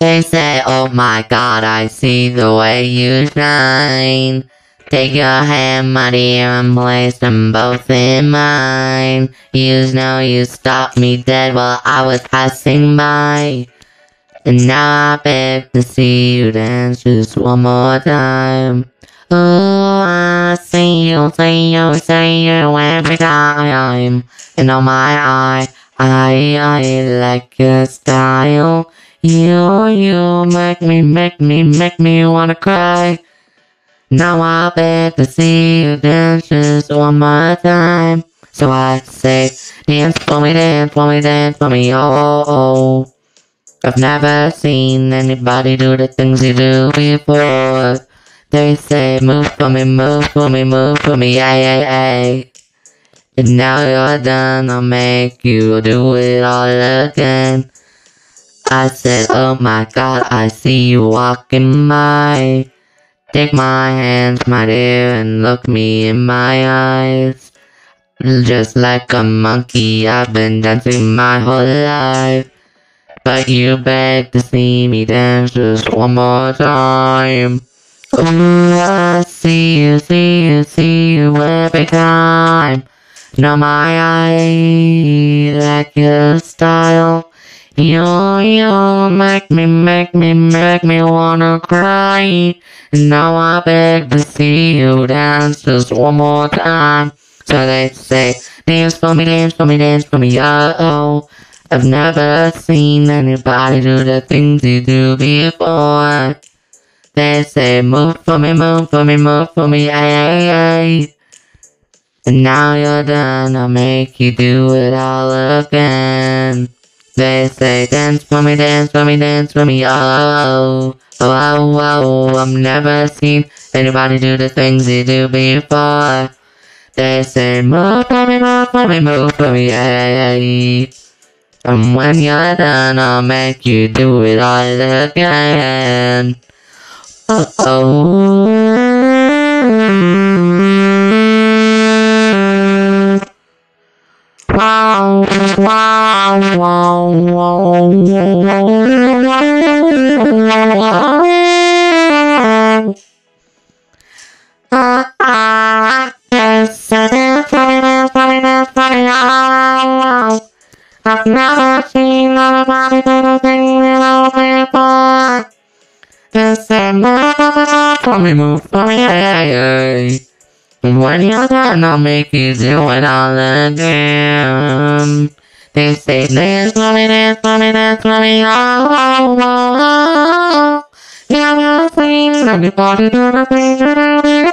They say, oh my god, I see the way you shine. Take your hand, my dear, and place them both in mine. You know you stopped me dead while I was passing by. And now I beg to see you dance just one more time. Oh, I see you, see you, see you every time. And on my eye, I, I like your style. You, you make me, make me, make me wanna cry. Now I beg to see you dance just one more time. So I say, dance for me, dance for me, dance for me, oh, oh, oh. I've never seen anybody do the things you do before. They say, move for me, move for me, move for me, ay, ay, ay. And now you're done, I'll make you do it all again. I said, oh my god, I see you walking by. Take my hands, my dear, and look me in my eyes. Just like a monkey, I've been dancing my whole life. But you beg to see me dance just one more time. Ooh, I see you, see you, see you every time. Now my eye, like your style. You, you make me, make me, make me wanna cry. Now I beg to see you dance just one more time. So they say, dance for me, dance for me, dance for me, oh. oh. I've never seen anybody do the things you do before. They say, move for me, move for me, move for me, ay, ay, ay. And now you're done, I'll make you do it all again. They say, dance for me, dance for me, dance for me, oh, oh, oh, oh, oh. oh, oh, oh I've never seen anybody do the things you do before. They say, move for me, move for me, move for me, ay, ay. And when you're done, I'll make you do it all again. Oh, oh. When you're done, I'll make you do it all again. Dance for me, dance for me, dance for me, oh, oh, oh, oh. Do the thing you do